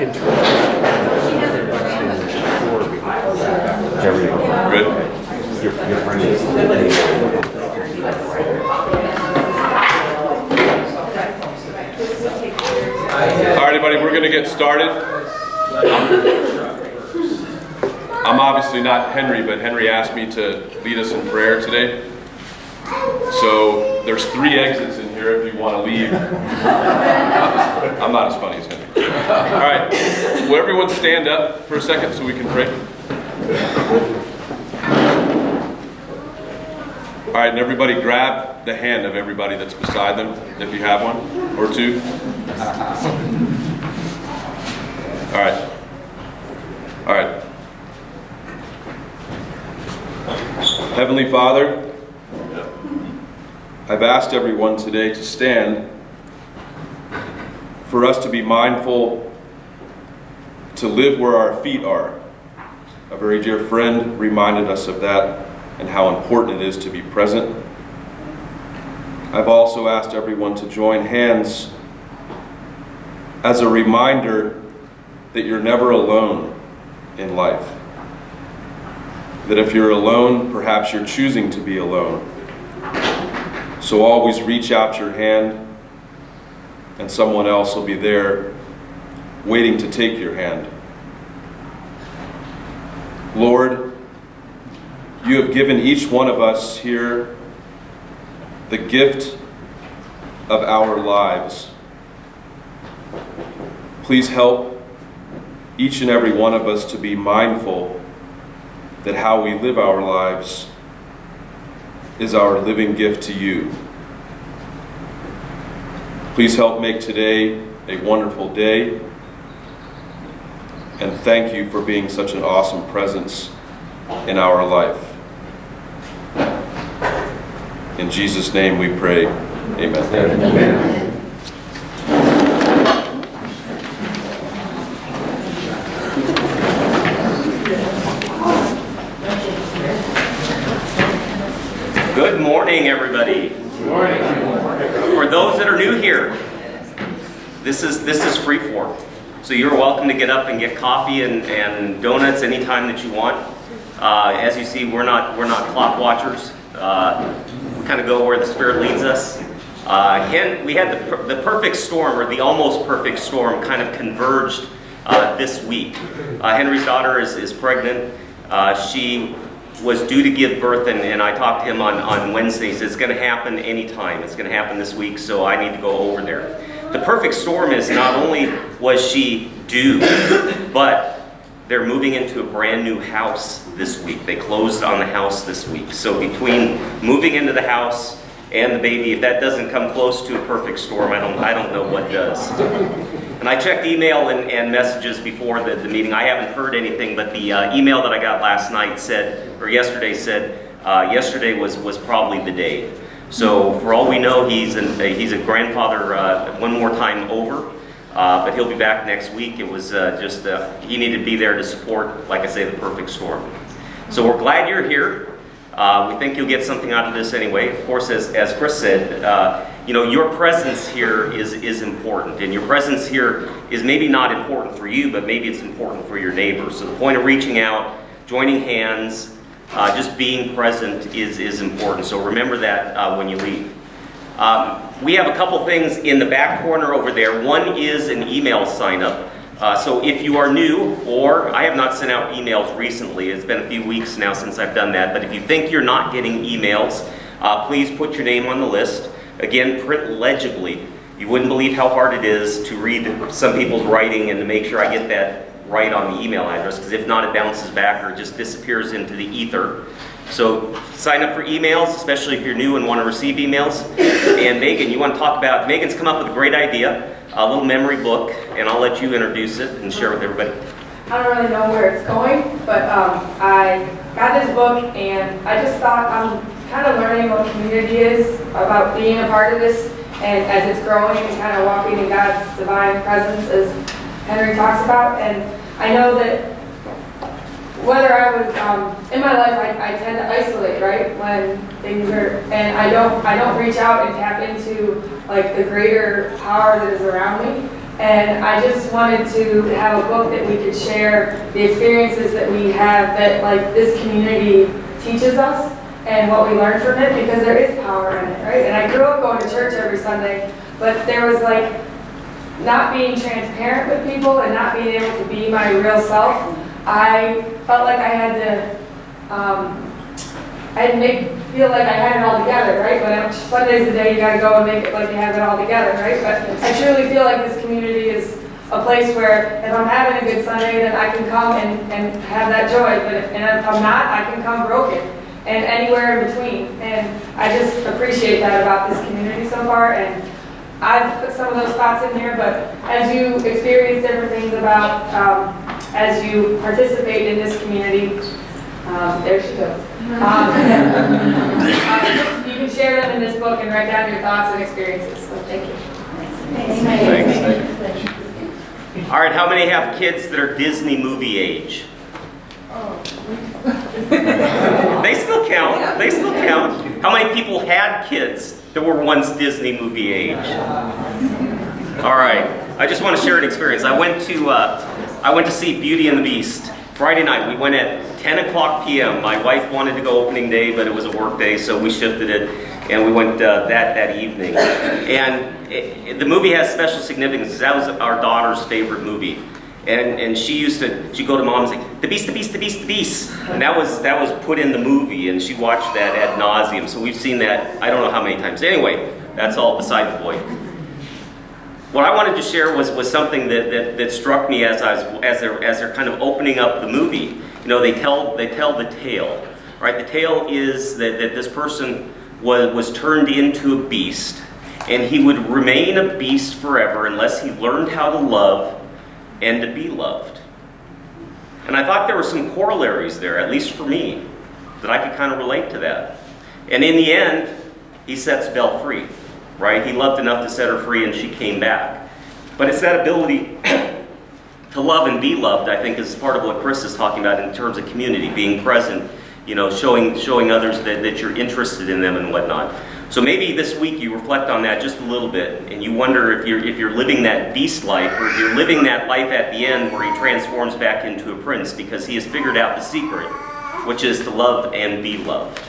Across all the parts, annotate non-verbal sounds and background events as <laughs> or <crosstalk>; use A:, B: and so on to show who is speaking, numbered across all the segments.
A: Good? All right, everybody, we're going to get started. I'm obviously not Henry, but Henry asked me to lead us in prayer today. So there's three exits in here if you want to leave. I'm not as funny as. All right, will everyone stand up for a second so we can pray? All right, and everybody grab the hand of everybody that's beside them, if you have one or two. All right. All right. Heavenly Father, I've asked everyone today to stand for us to be mindful to live where our feet are. A very dear friend reminded us of that and how important it is to be present. I've also asked everyone to join hands as a reminder that you're never alone in life. That if you're alone, perhaps you're choosing to be alone. So always reach out your hand, and someone else will be there waiting to take your hand. Lord, you have given each one of us here the gift of our lives. Please help each and every one of us to be mindful that how we live our lives is our living gift to you. Please help make today a wonderful day. And thank you for being such an awesome presence in our life. In Jesus' name we pray. Amen. Amen.
B: Good morning, everybody. Good morning. For those that are new here, this is this is freeform. So you're welcome to get up and get coffee and, and donuts anytime that you want. Uh, as you see, we're not we're not clock watchers. Uh, we kind of go where the Spirit leads us. Uh, Hen, we had the, per- the perfect storm, or the almost perfect storm, kind of converged uh, this week. Uh, Henry's daughter is, is pregnant. Uh, she was due to give birth, and, and I talked to him on, on Wednesday. He said, It's going to happen anytime. It's going to happen this week, so I need to go over there. The perfect storm is not only was she due, but they're moving into a brand new house this week. They closed on the house this week. So between moving into the house and the baby, if that doesn't come close to a perfect storm, I don't, I don't know what does. And I checked email and, and messages before the, the meeting. I haven't heard anything, but the uh, email that I got last night said, or yesterday said, uh, yesterday was, was probably the day. So for all we know, he's, an, he's a grandfather uh, one more time over. Uh, but he'll be back next week. It was uh, just, uh, he needed to be there to support, like I say, the perfect storm. So we're glad you're here. Uh, we think you'll get something out of this anyway. Of course, as, as Chris said, uh, you know, your presence here is, is important. And your presence here is maybe not important for you, but maybe it's important for your neighbors. So the point of reaching out, joining hands, uh, just being present is, is important. So remember that uh, when you leave. Um, we have a couple things in the back corner over there. One is an email sign up. Uh, so if you are new, or I have not sent out emails recently, it's been a few weeks now since I've done that, but if you think you're not getting emails, uh, please put your name on the list. Again, print legibly. You wouldn't believe how hard it is to read some people's writing and to make sure I get that right on the email address, because if not, it bounces back or just disappears into the ether. So sign up for emails, especially if you're new and want to receive emails. And Megan, you want to talk about, Megan's come up with a great idea, a little memory book, and I'll let you introduce it and share with everybody.
C: I don't really know where it's going, but um, I got this book and I just thought I'm kind of learning what community is about being a part of this and as it's growing and kind of walking in God's divine presence as Henry talks about. And I know that whether I was um, in my life, I, I tend to isolate, right? When things are, and I don't, I don't reach out and tap into like the greater power that is around me. And I just wanted to have a book that we could share the experiences that we have that like this community teaches us and what we learn from it because there is power in it, right? And I grew up going to church every Sunday, but there was like not being transparent with people and not being able to be my real self. I felt like I had to, um, I had to make feel like I had it all together, right? But Sunday's the day you gotta go and make it like you have it all together, right? But I truly feel like this community is a place where if I'm having a good Sunday, then I can come and, and have that joy. But if, and if I'm not, I can come broken and anywhere in between. And I just appreciate that about this community so far. And I've put some of those thoughts in here, but as you experience different things about, um, as you participate in this community, um, there she goes. <laughs> Um, <laughs> uh, you can share them in this book and write down your thoughts and experiences. So thank you. Thanks.
B: All right, how many have kids that are Disney movie age? they still count. They still count. How many people had kids that were once Disney movie age? All right. I just want to share an experience. I went to uh, I went to see Beauty and the Beast Friday night. We went at 10 o'clock p.m. My wife wanted to go opening day, but it was a work day, so we shifted it, and we went uh, that that evening. And it, it, the movie has special significance. That was our daughter's favorite movie. And, and she used to, she'd go to mom and say, the beast, the beast, the beast, the beast. And that was, that was put in the movie, and she watched that ad nauseum. So we've seen that, I don't know how many times. Anyway, that's all beside the point. What I wanted to share was, was something that, that, that struck me as, I was, as, they're, as they're kind of opening up the movie. You know, they tell, they tell the tale, right? The tale is that, that this person was, was turned into a beast, and he would remain a beast forever unless he learned how to love and to be loved. And I thought there were some corollaries there, at least for me, that I could kind of relate to that. And in the end, he sets Belle free, right? He loved enough to set her free and she came back. But it's that ability <clears throat> to love and be loved, I think, is part of what Chris is talking about in terms of community, being present, you know, showing, showing others that, that you're interested in them and whatnot. So maybe this week you reflect on that just a little bit and you wonder if you're, if you're living that beast life or if you're living that life at the end where he transforms back into a prince because he has figured out the secret, which is to love and be loved.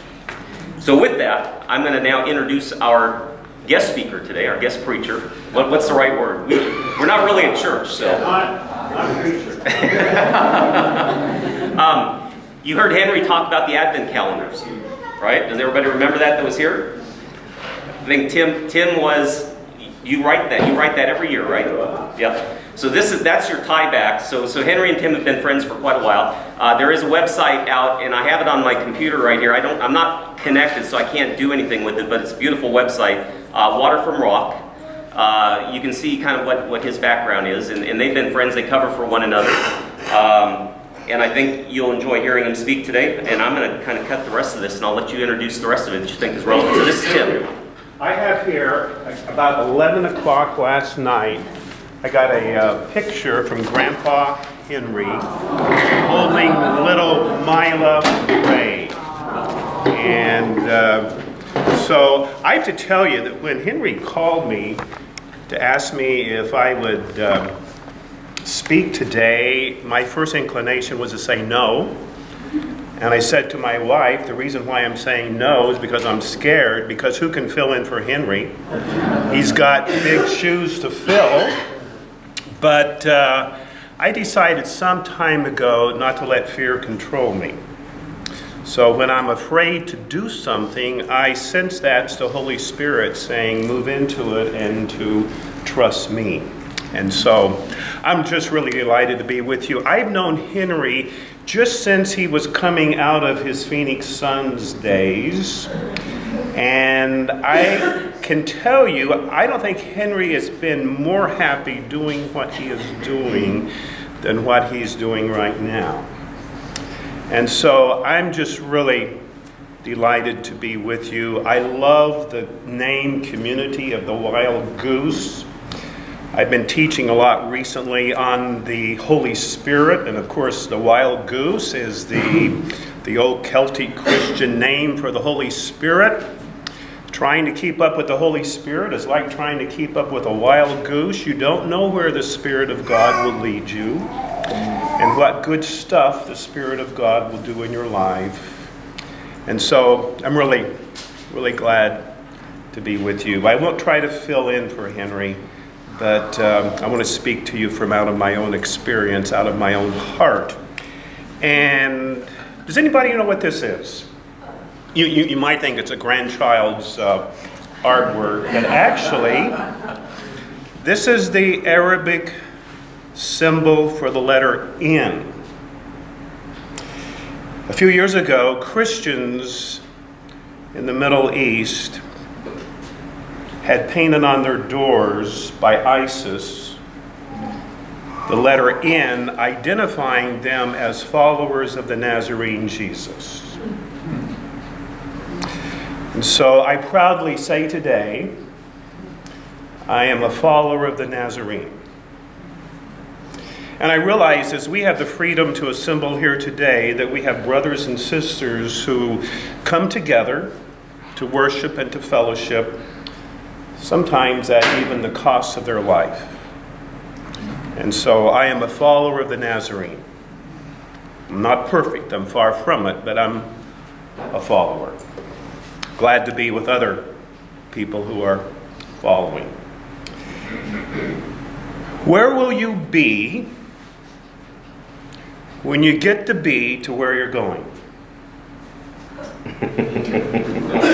B: So with that, I'm going to now introduce our guest speaker today, our guest preacher. What, what's the right word? We, are not really a church, so.
D: I'm a preacher. <laughs>
B: um, you heard Henry talk about the Advent calendars, right? Does everybody remember that that was here? I think Tim Tim was you write that you write that every year, right? Yep. So this is that's your tie back. So so Henry and Tim have been friends for quite a while. Uh, there is a website out, and I have it on my computer right here. I don't I'm not connected, so I can't do anything with it, but it's a beautiful website. Uh, Water from Rock. Uh, you can see kind of what, what his background is, and, and they've been friends. They cover for one another. Um, and I think you'll enjoy hearing him speak today. And I'm going to kind of cut the rest of this, and I'll let you introduce the rest of it that you think is relevant. So this is Tim.
D: I have here, about 11 o'clock last night, I got a uh, picture from Grandpa Henry holding little Mila Ray. And uh, so I have to tell you that when Henry called me to ask me if I would uh, speak today, my first inclination was to say no. And I said to my wife, the reason why I'm saying no is because I'm scared, because who can fill in for Henry? He's got big shoes to fill. But uh, I decided some time ago not to let fear control me. So when I'm afraid to do something, I sense that's the Holy Spirit saying, move into it and to trust me. And so I'm just really delighted to be with you. I've known Henry just since he was coming out of his Phoenix Suns days. And I can tell you, I don't think Henry has been more happy doing what he is doing than what he's doing right now. And so I'm just really delighted to be with you. I love the name community of the Wild Goose. I've been teaching a lot recently on the Holy Spirit, and of course, the wild goose is the, the old Celtic Christian name for the Holy Spirit. Trying to keep up with the Holy Spirit is like trying to keep up with a wild goose. You don't know where the Spirit of God will lead you and what good stuff the Spirit of God will do in your life. And so I'm really, really glad to be with you. I won't try to fill in for Henry, but um, I want to speak to you from out of my own experience, out of my own heart. And does anybody know what this is? You, you, you might think it's a grandchild's uh, artwork, but actually, this is the Arabic symbol for the letter N. A few years ago, Christians in the Middle East had painted on their doors by ISIS the letter N, identifying them as followers of the Nazarene Jesus. And so I proudly say today, I am a follower of the Nazarene. And I realize as we have the freedom to assemble here today that we have brothers and sisters who come together to worship and to fellowship, sometimes at even the cost of their life. And so I am a follower of the Nazarene. I'm not perfect, I'm far from it, but I'm a follower glad to be with other people who are following. Where will you be when you get to be to where you're going? <laughs>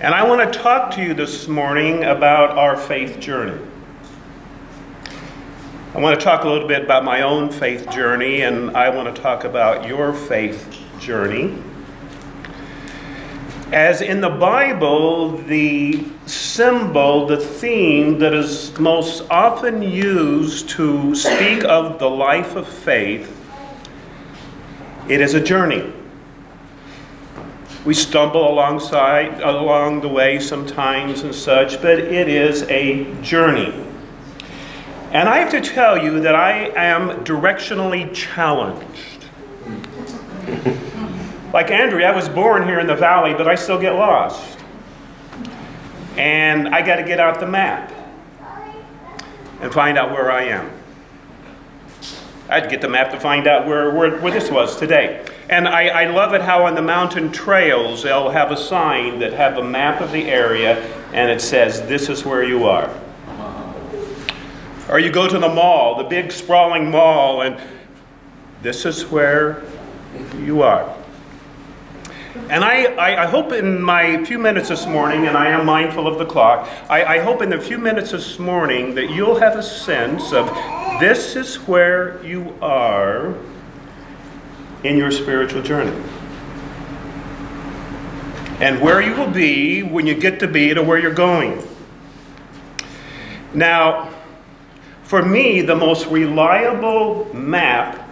D: and I want to talk to you this morning about our faith journey. I want to talk a little bit about my own faith journey, and I want to talk about your faith journey. As in the Bible, the symbol, the theme that is most often used to speak of the life of faith, it is a journey. We stumble alongside along the way sometimes and such, but it is a journey. And I have to tell you that I am directionally challenged. <laughs> Like Andrea, I was born here in the valley, but I still get lost. And I got to get out the map and find out where I am. I had to get the map to find out where, where, where this was today. And I, I love it how on the mountain trails they'll have a sign that have a map of the area and it says, This is where you are. Or you go to the mall, the big sprawling mall, and this is where you are. And I, I, I, hope in my few minutes this morning, and I am mindful of the clock, I, I hope in the few minutes this morning that you'll have a sense of this is where you are in your spiritual journey. And where you will be when you get to be to where you're going. Now, for me, the most reliable map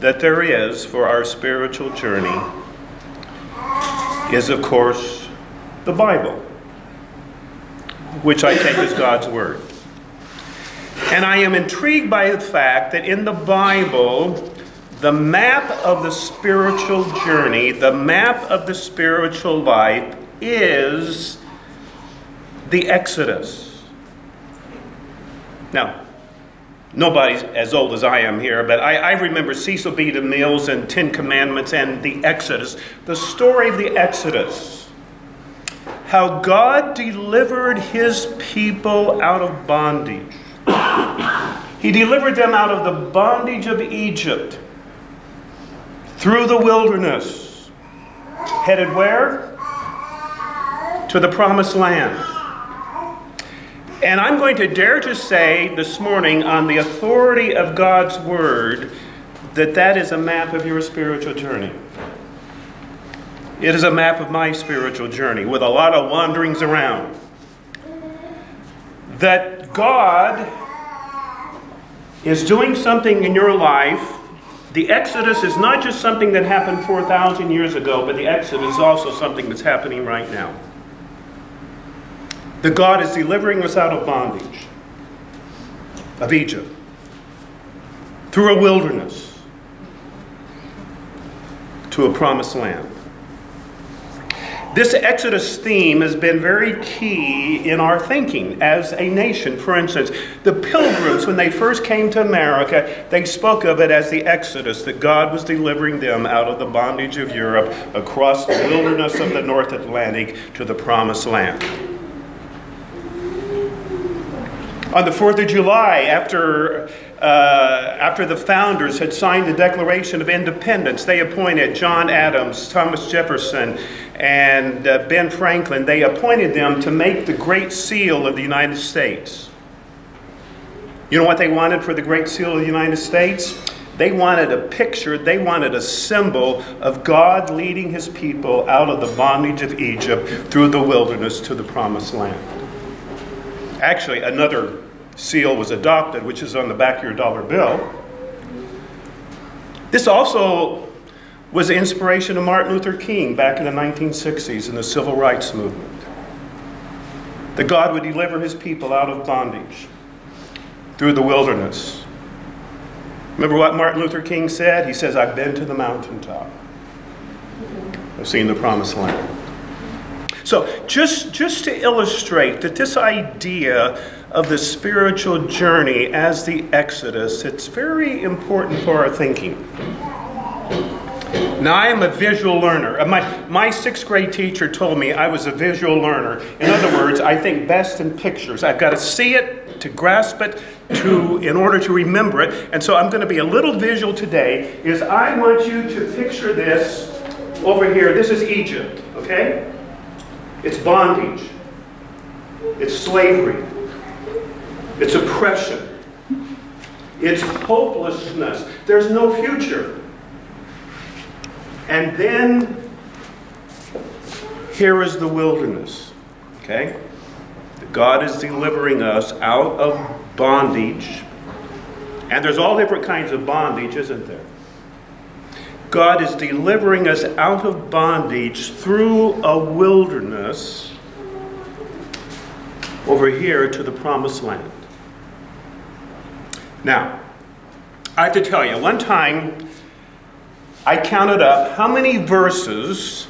D: that there is for our spiritual journey is, of course, the Bible, which I take as God's Word. And I am intrigued by the fact that in the Bible, the map of the spiritual journey, the map of the spiritual life, is the Exodus. Now, nobody's as old as I am here, but I, I, remember Cecil B. DeMille's and Ten Commandments and the Exodus, the story of the Exodus. How God delivered his people out of bondage. he delivered them out of the bondage of Egypt through the wilderness. Headed where? To the promised land. And I'm going to dare to say this morning, on the authority of God's Word, that that is a map of your spiritual journey. It is a map of my spiritual journey with a lot of wanderings around. That God is doing something in your life. The Exodus is not just something that happened 4,000 years ago, but the Exodus is also something that's happening right now that God is delivering us out of bondage of Egypt through a wilderness to a promised land. This Exodus theme has been very key in our thinking as a nation. For instance, the pilgrims, when they first came to America, they spoke of it as the Exodus, that God was delivering them out of the bondage of Europe across the wilderness of the North Atlantic to the promised land. On the 4th of July, after uh, after the founders had signed the Declaration of Independence, they appointed John Adams, Thomas Jefferson, and uh, Ben Franklin. They appointed them to make the Great Seal of the United States. You know what they wanted for the Great Seal of the United States? They wanted a picture, they wanted a symbol of God leading his people out of the bondage of Egypt through the wilderness to the promised land. Actually, another seal was adopted, which is on the back of your dollar bill. This also was the inspiration of Martin Luther King back in the 1960s in the civil rights movement. That God would deliver his people out of bondage through the wilderness. Remember what Martin Luther King said? He says, I've been to the mountaintop. I've seen the promised land. So, just, just to illustrate that this idea of the spiritual journey as the Exodus, it's very important for our thinking. Now, I am a visual learner. Uh, my, my sixth grade teacher told me I was a visual learner. In other words, I think best in pictures. I've got to see it to grasp it to in order to remember it. And so I'm going to be a little visual today is I want you to picture this over here. This is Egypt, okay? It's bondage. It's slavery. It's oppression. It's hopelessness. There's no future. And then here is the wilderness. Okay? God is delivering us out of bondage. And there's all different kinds of bondage, isn't there? God is delivering us out of bondage through a wilderness over here to the promised land. Now, I have to tell you, one time I counted up how many verses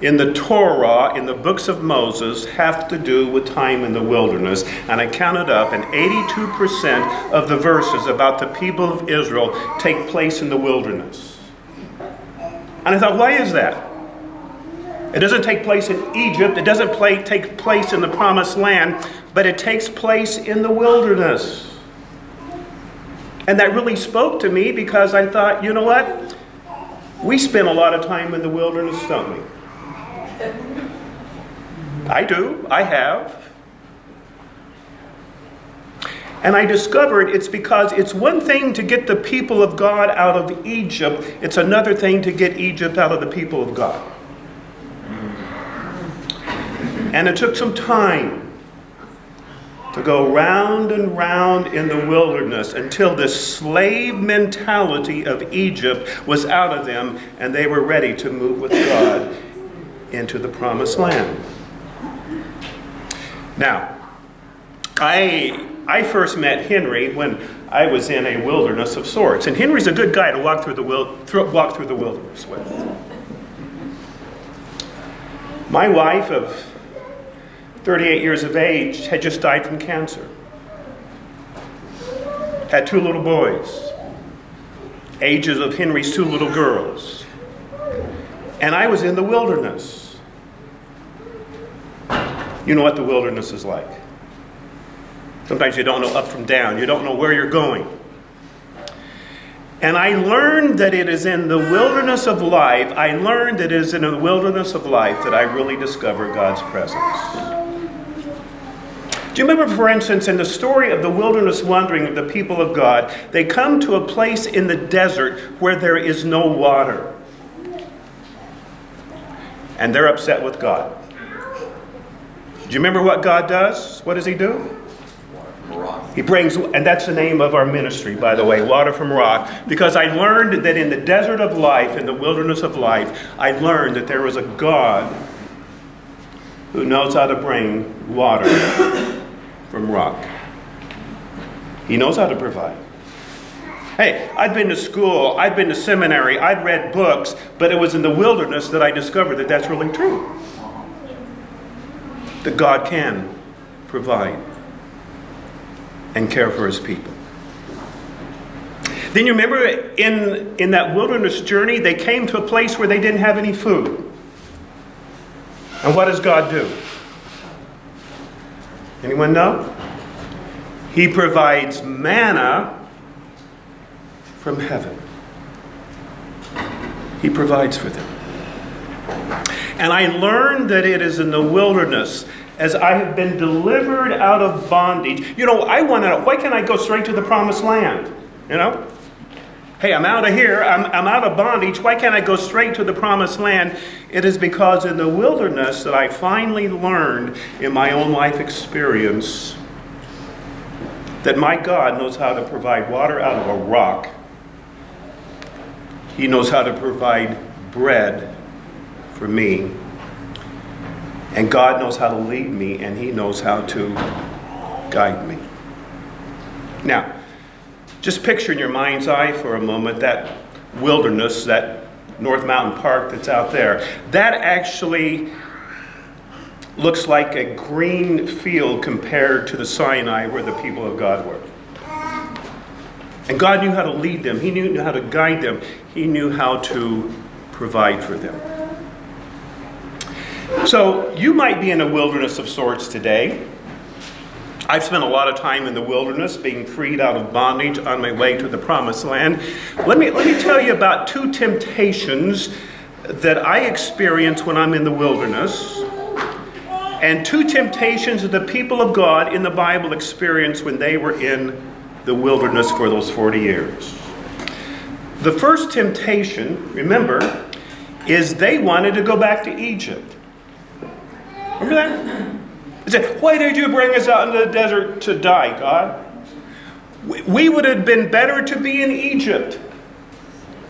D: in the Torah, in the books of Moses, have to do with time in the wilderness. And I counted up, and 82% of the verses about the people of Israel take place in the wilderness. And I thought, why is that? It doesn't take place in Egypt, it doesn't play, take place in the promised land, but it takes place in the wilderness. And that really spoke to me because I thought, you know what? We spend a lot of time in the wilderness, don't we? I do. I have. And I discovered it's because it's one thing to get the people of God out of Egypt, it's another thing to get Egypt out of the people of God. And it took some time to go round and round in the wilderness until the slave mentality of Egypt was out of them and they were ready to move with God into the promised land. Now, I, I first met Henry when I was in a wilderness of sorts, and Henry's a good guy to walk through the, wil- walk through the wilderness with. My wife of 38 years of age, had just died from cancer. Had two little boys, ages of Henry's two little girls. And I was in the wilderness. You know what the wilderness is like. Sometimes you don't know up from down, you don't know where you're going. And I learned that it is in the wilderness of life, I learned that it is in the wilderness of life that I really discover God's presence. Do you remember, for instance, in the story of the wilderness wandering of the people of God, they come to a place in the desert where there is no water. And they're upset with God. Do you remember what God does? What does He do? Water. He brings, and that's the name of our ministry, by the way, Water from Rock, because I learned that in the desert of life, in the wilderness of life, I learned that there is a God who knows how to bring water from rock. He knows how to provide. Hey, I'd been to school, I'd been to seminary, I'd read books, but it was in the wilderness that I discovered that that's really true. That God can provide and care for his people. Then you remember in, in that wilderness journey, they came to a place where they didn't have any food. And what does God do? Anyone know? He provides manna from heaven. He provides for them. And I learned that it is in the wilderness as I have been delivered out of bondage. You know, I know, why can't I go straight to the promised land? You know? Hey, I'm out of here. I'm, I'm out of bondage. Why can't I go straight to the promised land? It is because in the wilderness that I finally learned in my own life experience that my God knows how to provide water out of a rock. He knows how to provide bread for me. And God knows how to lead me, and He knows how to guide me. Now, just picture in your mind's eye for a moment that wilderness, that North Mountain Park that's out there. That actually looks like a green field compared to the Sinai where the people of God were. And God knew how to lead them, He knew how to guide them, He knew how to provide for them. So you might be in a wilderness of sorts today. I've spent a lot of time in the wilderness being freed out of bondage on my way to the promised land. Let me, let me tell you about two temptations that I experience when I'm in the wilderness, and two temptations that the people of God in the Bible experienced when they were in the wilderness for those 40 years. The first temptation, remember, is they wanted to go back to Egypt. Remember that? He said, Why did you bring us out into the desert to die, God? We would have been better to be in Egypt,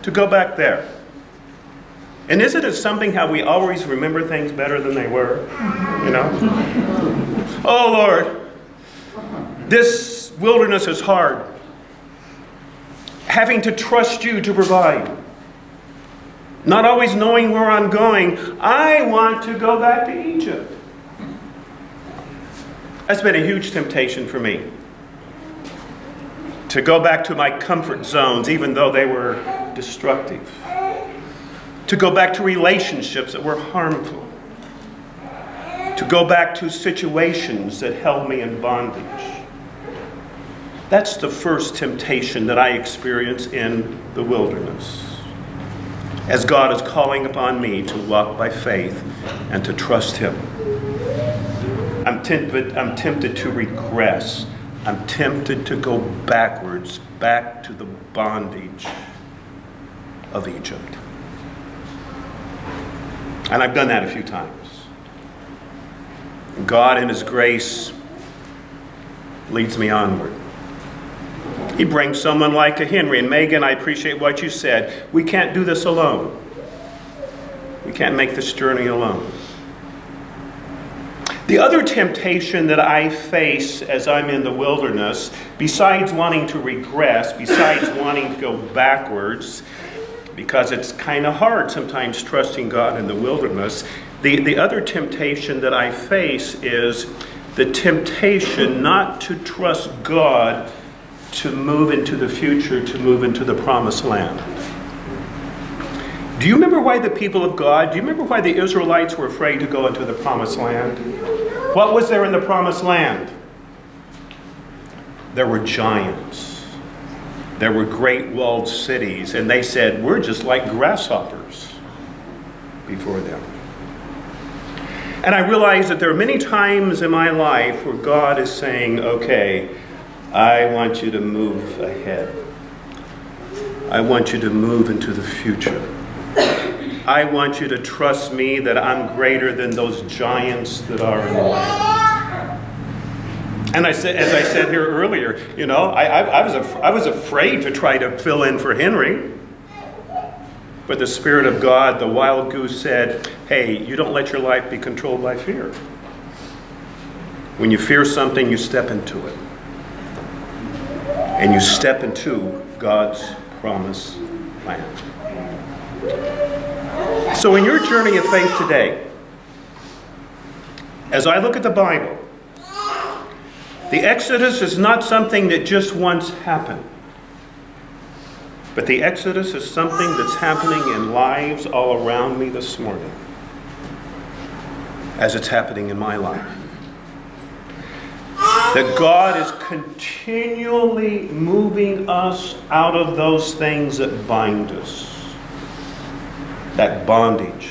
D: to go back there. And isn't it something how we always remember things better than they were? You know? <laughs> oh, Lord, this wilderness is hard. Having to trust you to provide. Not always knowing where I'm going. I want to go back to Egypt. That's been a huge temptation for me. To go back to my comfort zones, even though they were destructive. To go back to relationships that were harmful. To go back to situations that held me in bondage. That's the first temptation that I experience in the wilderness. As God is calling upon me to walk by faith and to trust Him. Tempted, I'm tempted to regress. I'm tempted to go backwards, back to the bondage of Egypt. And I've done that a few times. God, in His grace, leads me onward. He brings someone like a Henry. And Megan, I appreciate what you said. We can't do this alone. We can't make this journey alone. The other temptation that I face as I'm in the wilderness, besides wanting to regress, besides <coughs> wanting to go backwards, because it's kind of hard sometimes trusting God in the wilderness, the, the other temptation that I face is the temptation not to trust God to move into the future, to move into the promised land. Do you remember why the people of God, do you remember why the Israelites were afraid to go into the promised land? What was there in the promised land? There were giants. There were great walled cities, and they said, We're just like grasshoppers before them. And I realize that there are many times in my life where God is saying, Okay, I want you to move ahead. I want you to move into the future. I want you to trust me that I'm greater than those giants that are in the land. And I said, as I said here earlier, you know, I, I, I was af- I was afraid to try to fill in for Henry. But the Spirit of God, the wild goose, said, Hey, you don't let your life be controlled by fear. When you fear something, you step into it. And you step into God's promised land. So, in your journey of faith today, as I look at the Bible, the Exodus is not something that just once happened. But the Exodus is something that's happening in lives all around me this morning, as it's happening in my life. That God is continually moving us out of those things that bind us that bondage,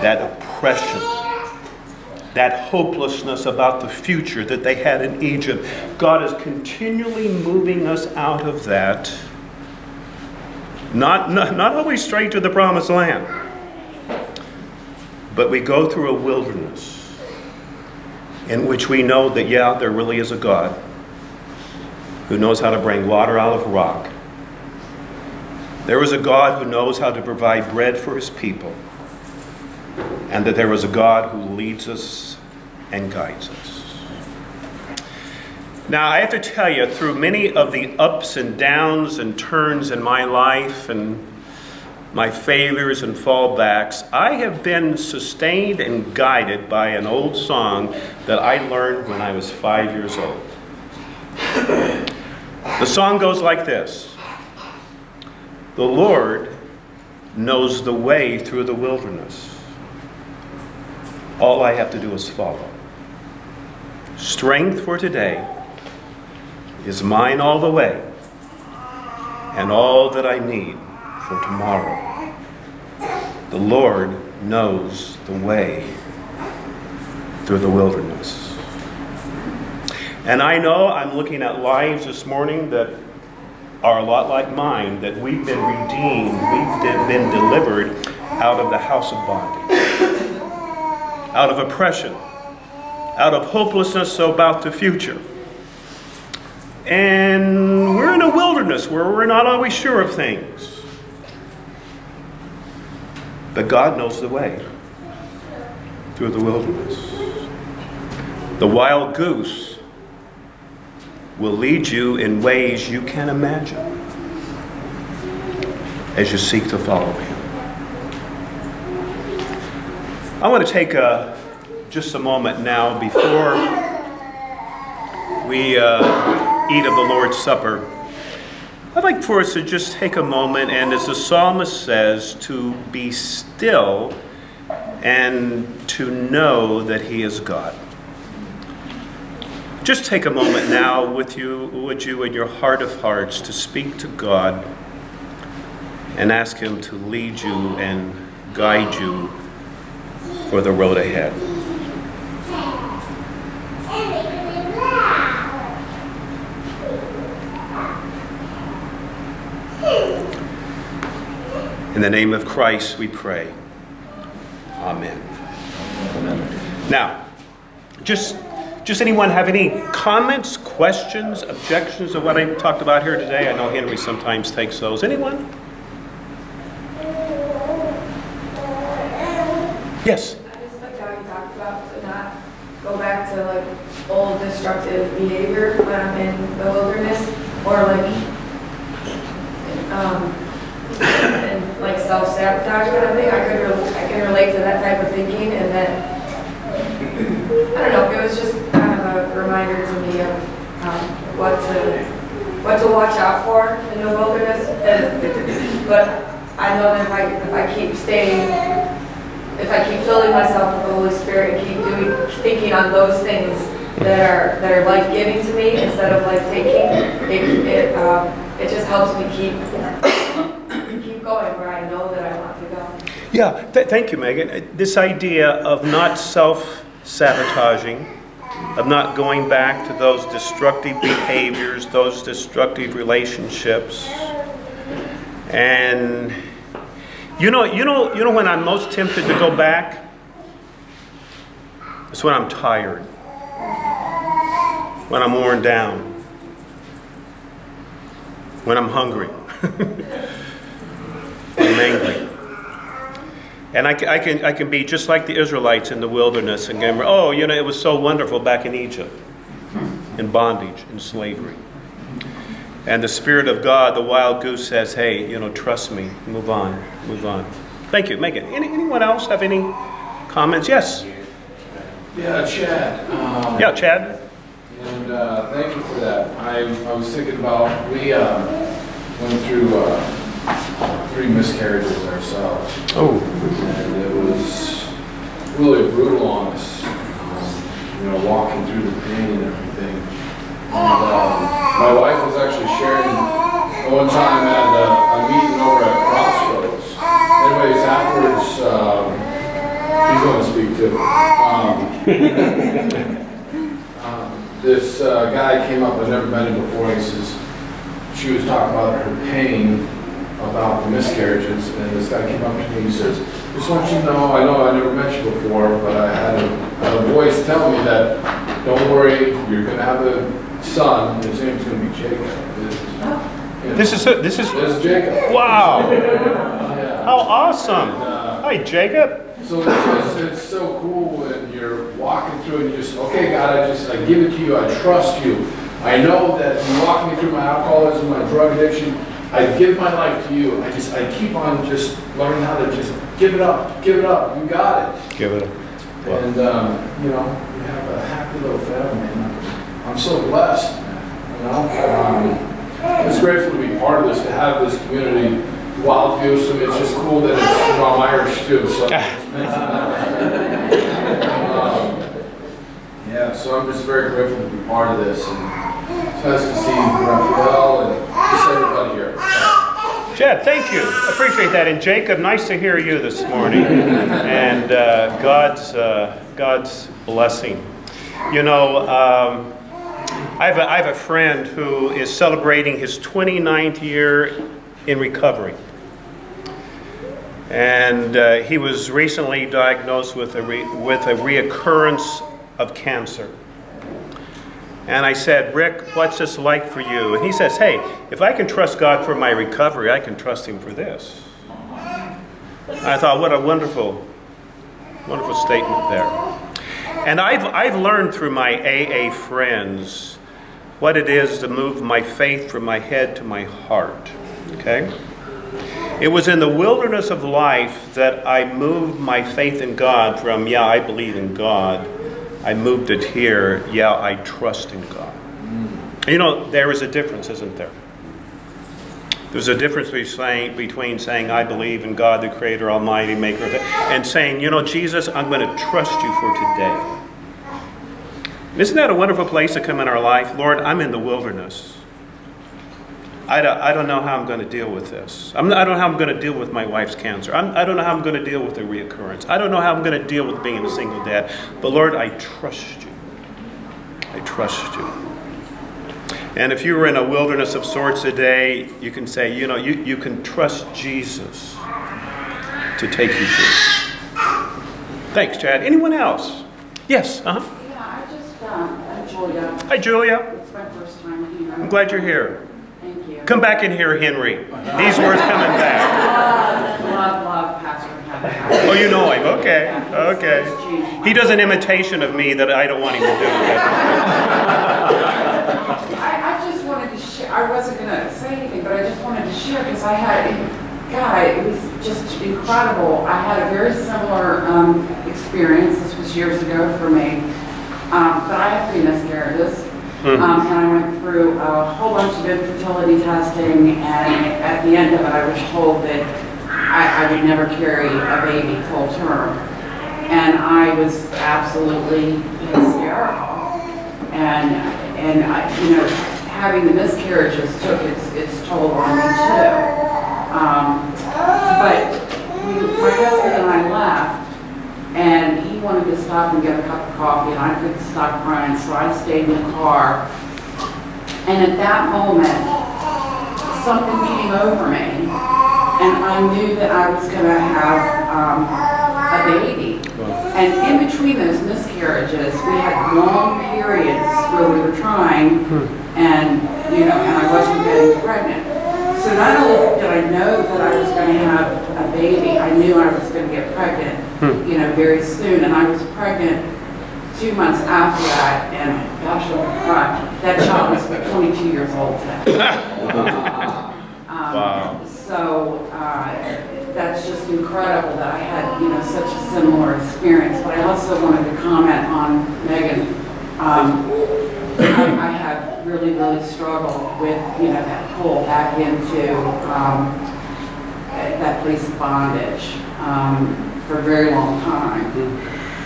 D: that oppression, that hopelessness about the future that they had in Egypt. God is continually moving us out of that. Not, not, not always straight to the promised land, but we go through a wilderness in which we know that, yeah, there really is a God who knows how to bring water out of rock there is a God who knows how to provide bread for his people, and that there is a God who leads us and guides us. Now, I have to tell you, through many of the ups and downs and turns in my life and my failures and fallbacks, I have been sustained and guided by an old song that I learned when I was five years old. The song goes like this. The Lord knows the way through the wilderness. All I have to do is follow. Strength for today is mine all the way, and all that I need for tomorrow. The Lord knows the way through the wilderness. And I know I'm looking at lives this morning that are a lot like mine, that we've been redeemed, we've been delivered out of the house of bondage, out of oppression, out of hopelessness about the future. And we're in a wilderness where we're not always sure of things. But God knows the way through the wilderness. The wild goose will lead you in ways you can't imagine as you seek to follow Him. I want to take a, just a moment now before we uh, eat of the Lord's Supper. I'd like for us to just take a moment and, as the psalmist says, to be still and to know that He is God. Just take a moment now with you, would you, in your heart of hearts, to speak to God and ask Him to lead you and guide you for the road ahead. In the name of Christ we pray. Amen. Amen. Now, just just anyone have any comments, questions, objections to what I talked about here today? I know Henry sometimes takes those. Anyone? Yes.
C: I just like how you talked about to not go back to like old destructive behavior when I'm in the wilderness or like um and like self-sabotage kind of thing. I could I can relate to that type of thinking and then I don't know, it was just reminder to me of um, what to what to watch out for in the wilderness. <laughs> But I know that if I if I keep staying, if I keep filling myself with the Holy Spirit and keep doing thinking on those things that are that are life giving to me instead of life taking, it it, um, it just helps me keep <coughs> keep going where I know that I want to go.
D: Yeah, th- thank you, Megan. This idea of not self sabotaging of not going back to those destructive behaviors, those destructive relationships. And you know, you know, you know when I'm most tempted to go back? It's when I'm tired. When I'm worn down. When I'm hungry. <laughs> When I'm angry. And I, I, can, I can be just like the Israelites in the wilderness and go, oh, you know, it was so wonderful back in Egypt, in bondage, in slavery. And the Spirit of God, the wild goose, says, hey, you know, trust me, move on, move on. Thank you, Megan. Any, anyone else have any comments? Yes?
E: Yeah, Chad. Um,
D: Yeah, Chad?
E: And uh, thank you for that. I, I was thinking about, we um, went through uh, three miscarriages ourselves.
D: Oh,
E: And it was really brutal on us, um, you know, walking through the pain and everything. And um, my wife was actually sharing one time at a, a meeting over at Crossroads. Anyways, afterwards, um, he's going to speak too. Um, <laughs> um, this uh, guy came up, I've never met him before, he says, she was talking about her pain about the miscarriages, and this guy came up to me, he says, just want you to know, I know I never met you before, but I had a, a voice tell me that, don't worry, you're gonna have a son, his name's gonna be Jacob. This-
D: this is, this is,
E: This is Jacob.
D: wow,
E: Yeah.
D: how awesome. Uh, Hi, Jacob.
E: So it's just, it's so cool when you're walking through and you just, okay, God, I just, I give it to you, I trust you. I know that you walk me through my alcoholism, my drug addiction, I give my life to you. I just, I keep on just learning how to just give it up, give it up, you got it.
D: Give it a,
E: And, um, you know, we have a happy little family, and I'm- I'm so blessed, you know? Um, I'm just grateful to be part of this, to have this community. Wild Goose, I mean, it's just cool that it's, you know, I'm Irish too, so. Um, <laughs> Yeah, so I'm just very grateful to be part of this, and it's nice to see Raphael and everybody here.
D: Chad, thank you. Appreciate that. And Jacob, nice to hear you this morning. And uh, God's, uh, God's blessing. You know, um, I, have a, I have a friend who is celebrating his 29th year in recovery. And uh, he was recently diagnosed with a, re- with a reoccurrence of cancer. And I said, Rick, what's this like for you? And he says, Hey, if I can trust God for my recovery, I can trust Him for this. I thought, what a wonderful, wonderful statement there. And I've, I've learned through my AA friends what it is to move my faith from my head to my heart. Okay? It was in the wilderness of life that I moved my faith in God from, yeah, I believe in God. I moved it here, yeah, I trust in God. You know, there is a difference, isn't there? There's a difference between saying, between saying I believe in God, the Creator, Almighty, Maker of it, and saying, you know, Jesus, I'm going to trust you for today. Isn't that a wonderful place to come in our life? Lord, I'm in the wilderness. I don't, I don't know how I'm going to deal with this. I'm I don't know how I'm going to deal with my wife's cancer. I'm, I don't know how I'm going to deal with the reoccurrence. I don't know how I'm going to deal with being a single dad. But Lord, I trust you. I trust you. And if you were in a wilderness of sorts today, you can say, you know, you, you can trust Jesus to take you through. Thanks, Chad. Anyone else? Yes. Uh huh.
F: Yeah, I just, um, I'm Julia.
D: Hi, Julia.
F: It's my first time here.
D: I'm glad you're here. Come back in here, Henry. These words coming back. Oh, you know him. Okay. Okay. He does an imitation of me that I don't want him to do.
F: I, I just wanted to share, I wasn't gonna say anything, but I just wanted to share because I had, God, it was just incredible. I had a very similar, um, experience. This was years ago for me. Um, but I have three
D: Mhm.
F: Um, and I went through a whole bunch of infertility testing and at the end of it, I was told that I, I would never carry a baby full term. And I was absolutely hysterical. And, and I, you know, having the miscarriages took its, its toll on me too. Um, but my husband and I left, and he wanted to stop and get a coffee, and I couldn't stop crying, so I stayed in the car. And at that moment, something came over me, and I knew that I was going to have um, a baby. And in between those miscarriages, we had long periods where we were trying, and you know, and I wasn't getting pregnant. So not only did I know that I was going to have a baby, I knew I was going to get pregnant, you know, very soon. And I was pregnant two months after that, and gosh, oh, that child is 22 years old today. <laughs> Um,
D: Wow.
F: So, uh, that's just incredible that I had, you know, such a similar experience. But I also wanted to comment on Megan. Um, I I have really, really struggled with, you know, that pull back into um, that place of bondage um, for a very long time.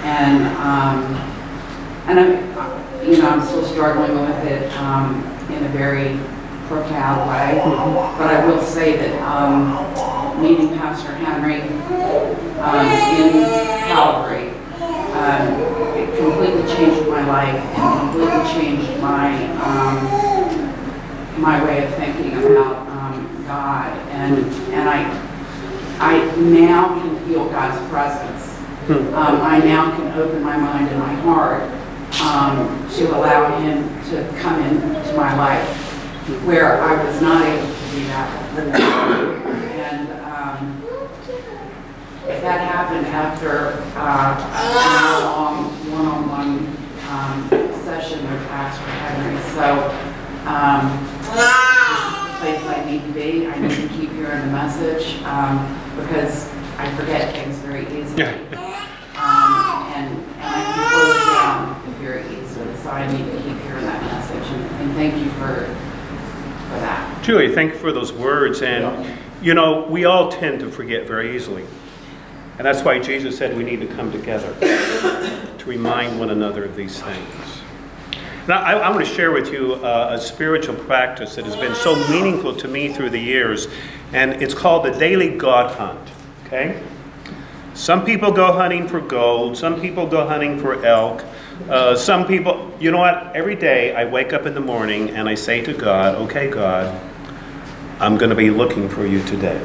F: And, um, and I'm, you know, I'm still struggling with it um, in a very profound way. But I will say that um, meeting Pastor Henry um, in Calvary, um, it completely changed my life and completely changed my, um, my way of thinking about um, God. And, and I, I now can feel God's presence. Um, I now can open my mind and my heart um, to allow Him to come into my life where I was not able to do that. And um, that happened after uh, a long one-on-one um, session with Pastor Henry. So um, this is the place I need to be. I need to keep hearing the message um, because I forget things very easily. Um, and, and I can close down very easily. So I need to keep hearing that message. And, and thank you for, for that.
D: Julia, thank you for those words. And, you know, we all tend to forget very easily. And that's why Jesus said we need to come together to remind one another of these things. Now, I, I want to share with you uh, a spiritual practice that has been so meaningful to me through the years, and it's called the daily God hunt. Okay? Some people go hunting for gold, some people go hunting for elk. Uh, some people, you know what? Every day I wake up in the morning and I say to God, okay, God, I'm going to be looking for you today.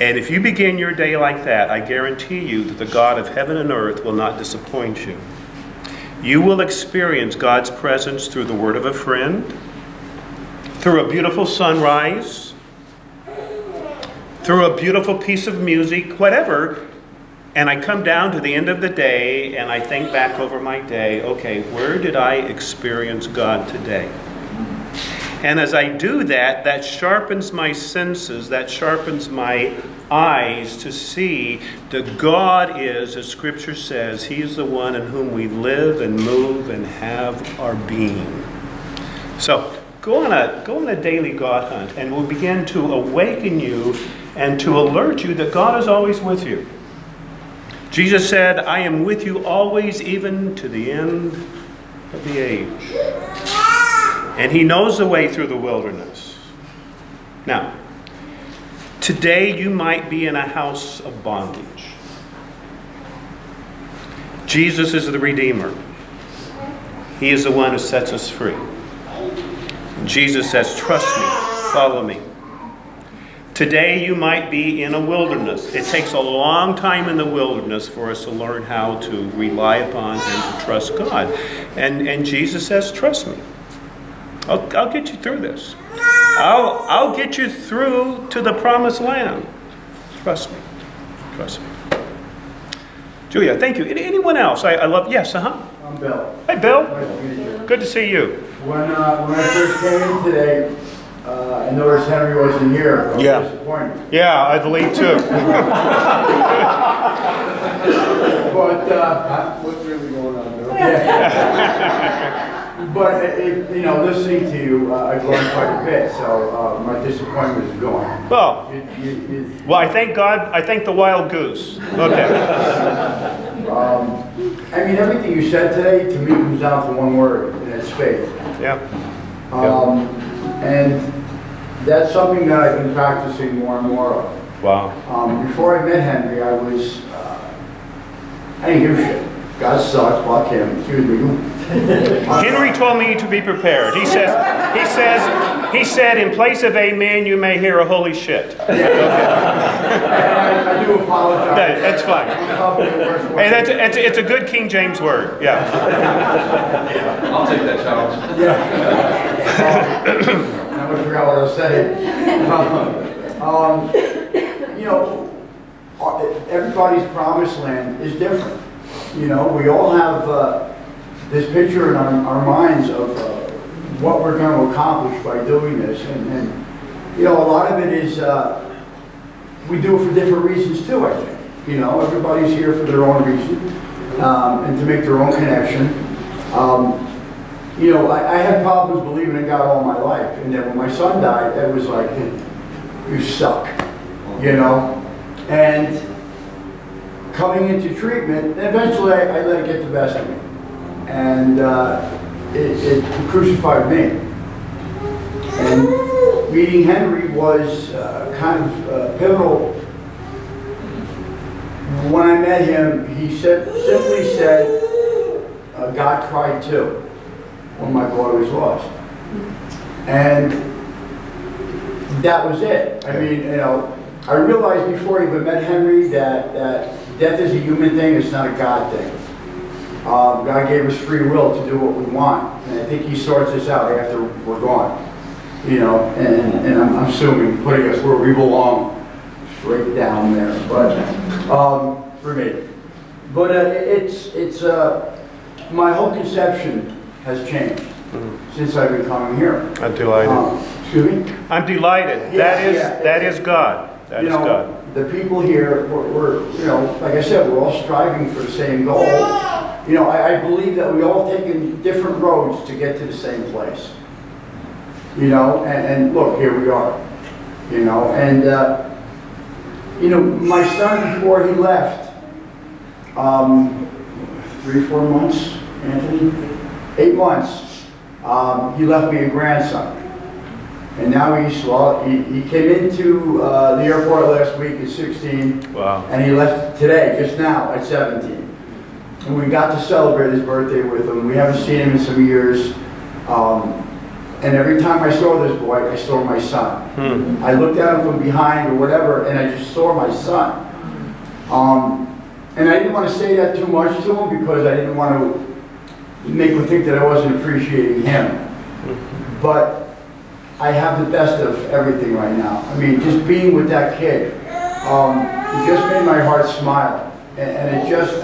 D: And if you begin your day like that, I guarantee you that the God of heaven and earth will not disappoint you. You will experience God's presence through the word of a friend, through a beautiful sunrise, through a beautiful piece of music, whatever. And I come down to the end of the day and I think back over my day okay, where did I experience God today? And as I do that, that sharpens my senses, that sharpens my eyes to see that God is, as Scripture says, He is the one in whom we live and move and have our being. So go on a, go on a daily God hunt, and we'll begin to awaken you and to alert you that God is always with you. Jesus said, I am with you always, even to the end of the age. And he knows the way through the wilderness. Now, today you might be in a house of bondage. Jesus is the Redeemer. He is the one who sets us free. Jesus says, Trust me, follow me. Today you might be in a wilderness. It takes a long time in the wilderness for us to learn how to rely upon and to trust God. And, and Jesus says, Trust me. I'll, I'll get you through this. I'll, I'll get you through to the promised land. Trust me. Trust me. Julia, thank you. Anyone else? I, I love, yes, uh huh.
G: I'm Bill.
D: Hey, Bill.
G: Nice to meet you.
D: Good to see you.
G: When, uh, when I first came in today, uh, I noticed Henry wasn't here. I was
D: Yeah.
G: disappointed.
D: Yeah, I believe too. <laughs>
G: But, uh,
E: What's really going on there?
G: yeah. <laughs> but, it, it- you know, listening to you, uh, I've learned quite a bit, so uh, my disappointment is gone.
D: Well,
G: It- it- it-
D: well, I thank God. I thank the wild goose. Okay. <laughs>
G: um, I mean, everything you said today, to me, comes down to one word, and it's faith.
D: Yeah.
G: Um, and that's something that I've been practicing more and more of.
D: Wow.
G: Um, before I met Henry, I was, uh, I didn't give a shit. God sucks, fuck him, excuse me. <laughs>
D: Henry told me to be prepared. He says, he says, he said, in place of amen, you may hear a holy shit.
G: And <laughs> I, I do apologize.
D: That- that's fine.
G: I'm probably the worst one.
D: Hey, that's, it's, it's a good King James word. Yeah.
E: I'll take that challenge.
G: Yeah. <laughs> <clears throat> I almost forgot what I was saying. <laughs> Um, you know, uh, everybody's promised land is different. you know, we all have uh, this picture in our, our minds of uh, what we're going to accomplish by doing this. And, and, you know, a lot of it is, uh, we do it for different reasons too, I think. You know, everybody's here for their own reason um, and to make their own connection. Um, you know, I, I had problems believing in God all my life. And then when my son died, it was like, you suck, you know? And coming into treatment, eventually I, I let it get the best of me. And uh, it, it crucified me. And meeting Henry was uh, kind of uh, pivotal. When I met him, he said, simply said, uh, God cried too when my boy was lost. And that was it. I mean, you know, I realized before I even met Henry that, that death is a human thing, it's not a God thing. Um, God gave us free will to do what we want. And I think he sorts us out after we're gone. You know, and, and I'm, I'm assuming putting us where we belong, straight down there. But, um, for me. But uh, it's, it's, uh, my whole conception has changed since I've been coming here.
D: I'm delighted.
G: Um, Excuse me?
D: I'm delighted. That is,
G: yeah.
D: that is God. That
G: you
D: is
G: know,
D: God.
G: the people here, we're, we're, you know, like I said, we're all striving for the same goal. You know, I, I believe that we all taken different roads to get to the same place. You know, and, and look, here we are. You know, and, uh, you know, my son, before he left, um, three, four months, Anthony? Eight months, um, he left me a grandson. And now he's, well, he, he came into uh, the airport last week at 16,
D: Wow.
G: and he left today, just now, at 17. And we got to celebrate his birthday with him. We haven't seen him in some years. Um, and every time I saw this boy, I saw my son.
D: Hmm.
G: I looked at him from behind or whatever, and I just saw my son. Um, and I didn't want to say that too much to him because I didn't want to make him think that I wasn't appreciating him. But I have the best of everything right now. I mean, just being with that kid, um, it just made my heart smile. And, and it just,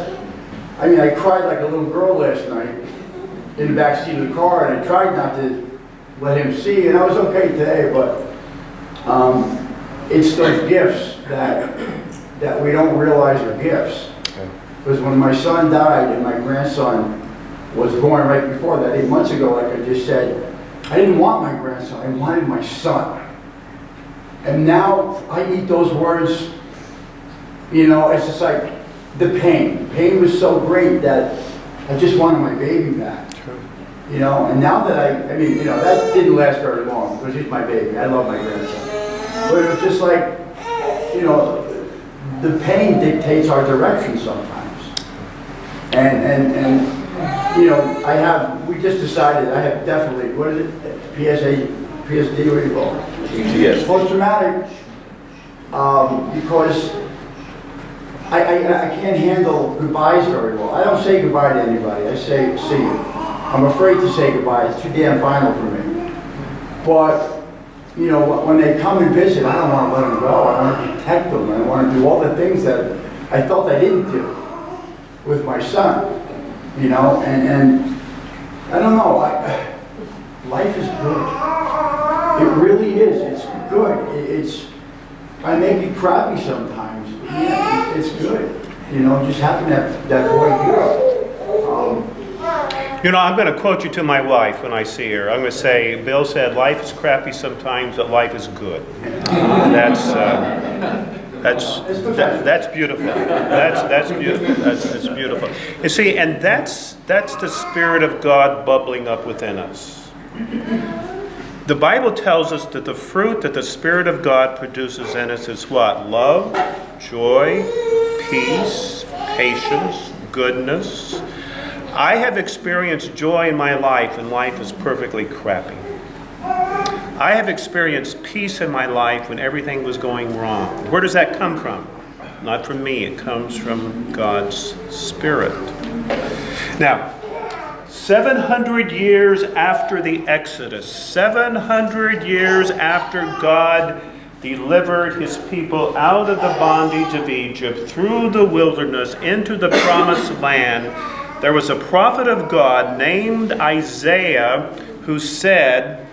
G: I mean, I cried like a little girl last night in the back seat of the car, and I tried not to let him see, and I was okay today, but um, it's those gifts that, that we don't realize are gifts. Because when my son died and my grandson was born right before that, eight months ago, like I just said, I didn't want my grandson, I wanted my son. And now I eat those words, you know, it's just like the pain. Pain was so great that I just wanted my baby back. You know, and now that I, I mean, you know, that didn't last very long because he's my baby. I love my grandson. But it was just like, you know, the pain dictates our direction sometimes. And, and, and, you know, I have, we just decided, I have definitely, what is it? PSA, PSD, what do you call it?
A: Yes.
G: Post-traumatic, um, because I, I, I can't handle goodbyes very well. I don't say goodbye to anybody, I say, see you. I'm afraid to say goodbye, it's too damn final for me. But, you know, when they come and visit, I don't want to let them go. I want to protect them. I want to do all the things that I felt I didn't do with my son. You know, and, and I don't know, I, life is good. It really is. It's good. It- It's, I may be crappy sometimes. but Yeah, it's, it's good. You know, just having that, that boy here. Um,
D: You know, I'm going to quote you to my wife when I see her. I'm going to say, Bill said, life is crappy sometimes, but life is good. <laughs> That's, uh, that's, that- that's beautiful. That's, that's beautiful. That's, that's beautiful. You see, and that's, that's the Spirit of God bubbling up within us. The Bible tells us that the fruit that the Spirit of God produces in us is what? Love, joy, peace, patience, goodness. I have experienced joy in my life, and life is perfectly crappy. I have experienced peace in my life when everything was going wrong. Where does that come from? Not from me, it comes from God's Spirit. Now, 700 years after the Exodus, 700 years after God delivered his people out of the bondage of Egypt through the wilderness into the promised land, there was a prophet of God named Isaiah who said,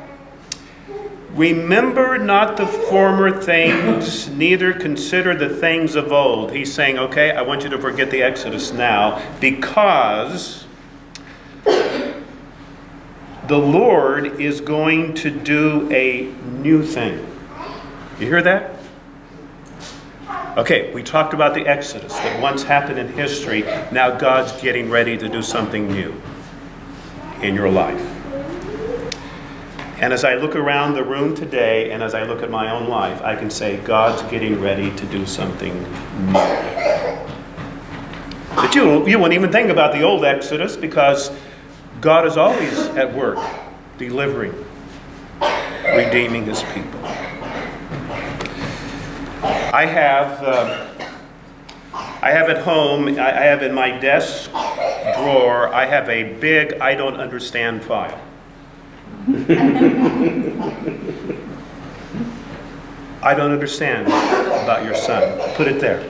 D: Remember not the former things, neither consider the things of old. He's saying, okay, I want you to forget the Exodus now because the Lord is going to do a new thing. You hear that? Okay, we talked about the Exodus that once happened in history. Now God's getting ready to do something new in your life. And as I look around the room today and as I look at my own life, I can say God's getting ready to do something new. But you, you won't even think about the old Exodus because God is always at work, delivering, redeeming his people. I have, uh, I have at home, I have in my desk drawer, I have a big I don't understand file. <laughs> I don't understand about your son. Put it there.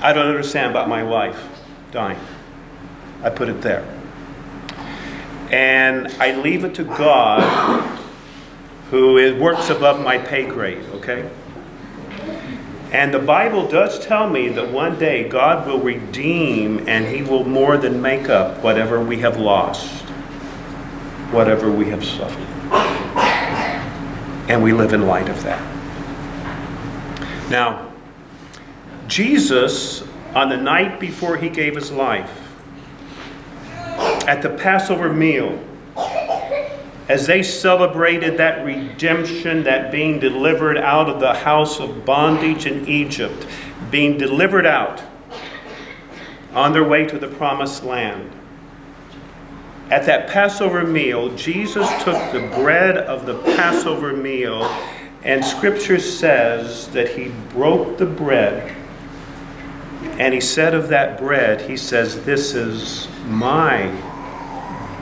D: I don't understand about my wife dying. I put it there. And I leave it to God, who works above my pay grade, okay? And the Bible does tell me that one day God will redeem and He will more than make up whatever we have lost, whatever we have suffered. And we live in light of that. Now, Jesus, on the night before He gave His life, at the Passover meal, as they celebrated that redemption, that being delivered out of the house of bondage in Egypt, being delivered out on their way to the promised land. At that Passover meal, Jesus took the bread of the Passover meal, and Scripture says that he broke the bread, and he said of that bread, he says, This is my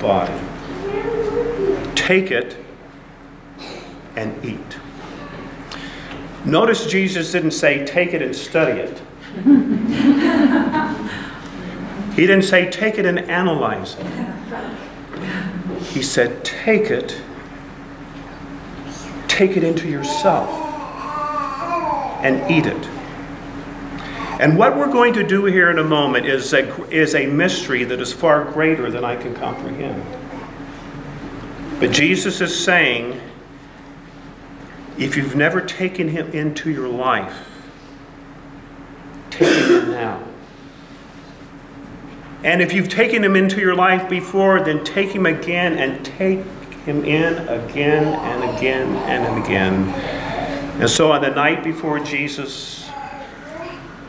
D: body. Take it and eat. Notice Jesus didn't say, take it and study it. <laughs> he didn't say, take it and analyze it. He said, take it, take it into yourself, and eat it. And what we're going to do here in a moment is a, is a mystery that is far greater than I can comprehend. But Jesus is saying, if you've never taken him into your life, take him now. And if you've taken him into your life before, then take him again and take him in again and again and again. And so on the night before Jesus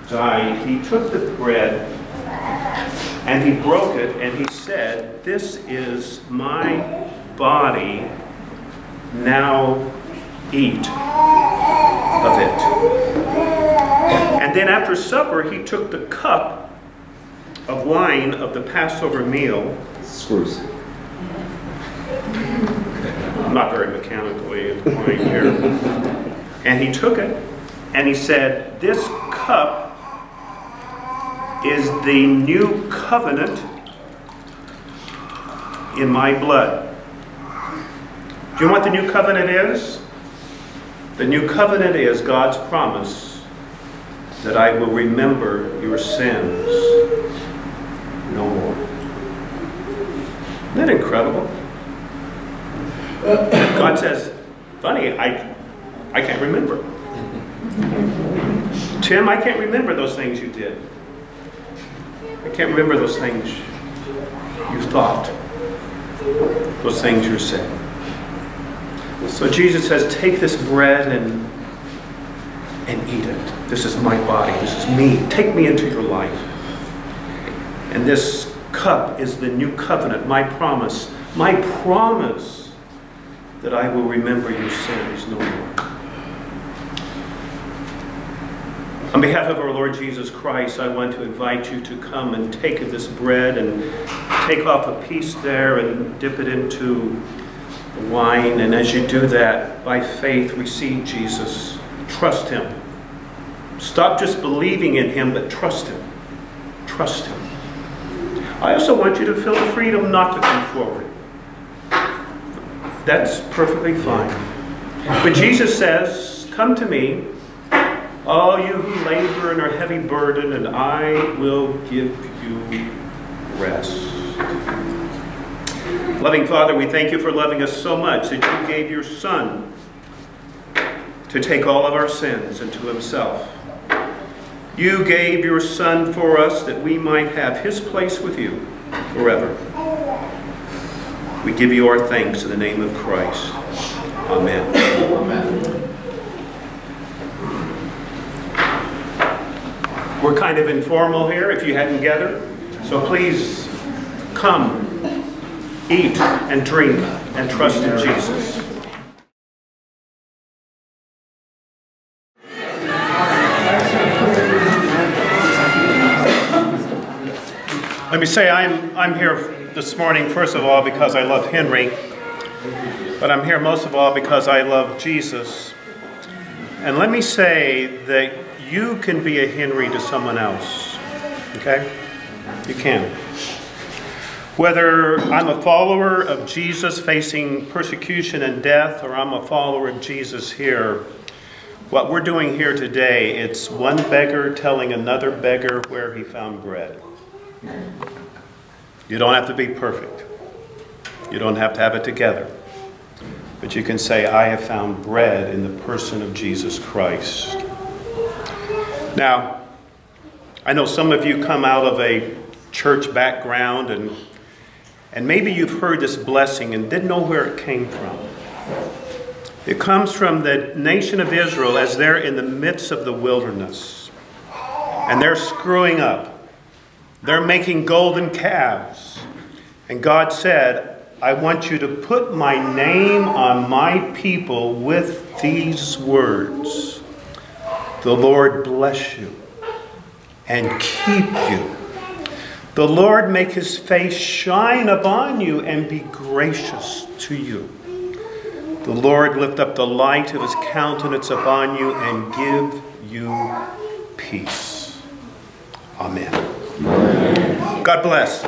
D: died, he took the bread and he broke it and he said, This is my body, now eat of it. And then after supper, he took the cup of wine of the Passover meal.
A: Screws.
D: I'm not very mechanically inclined here. And he took it and he said, This cup is the new covenant in my blood. Do you know what the new covenant is? The new covenant is God's promise that I will remember your sins no more. Isn't that incredible? God says, funny, I, I can't remember. Tim, I can't remember those things you did. I can't remember those things you thought, those things you said. So Jesus says, Take this bread and, and eat it. This is my body. This is me. Take me into your life. And this cup is the new covenant, my promise, my promise that I will remember your sins no more. On behalf of our Lord Jesus Christ, I want to invite you to come and take this bread and take off a piece there and dip it into the wine, and as you do that, by faith, receive Jesus. Trust Him. Stop just believing in Him, but trust Him. Trust Him. I also want you to feel the freedom not to come forward. That's perfectly fine. But Jesus says, Come to me, all you who labor and are heavy burdened, and I will give you rest. Loving Father, we thank you for loving us so much that you gave your Son to take all of our sins into himself. You gave your Son for us that we might have his place with you forever. We give you our thanks in the name of Christ. Amen. Amen. We're kind of informal here if you hadn't gathered. So please come, eat, and drink, and trust in Jesus. Let me say I'm, I'm here this morning, first of all, because I love Henry, but I'm here most of all because I love Jesus. And let me say that you can be a Henry to someone else, okay? You can. Whether I'm a follower of Jesus facing persecution and death, or I'm a follower of Jesus here, what we're doing here today, it's one beggar telling another beggar where he found bread. You don't have to be perfect. You don't have to have it together. But you can say, I have found bread in the person of Jesus Christ. Now, I know some of you come out of a church background and, and maybe you've heard this blessing and didn't know where it came from. It comes from the nation of Israel as they're in the midst of the wilderness and they're screwing up. They're making golden calves. And God said, I want you to put my name on my people with these words. The Lord bless you and keep you. The Lord make his face shine upon you and be gracious to you. The Lord lift up the light of his countenance upon you and give you peace. Amen. God bless.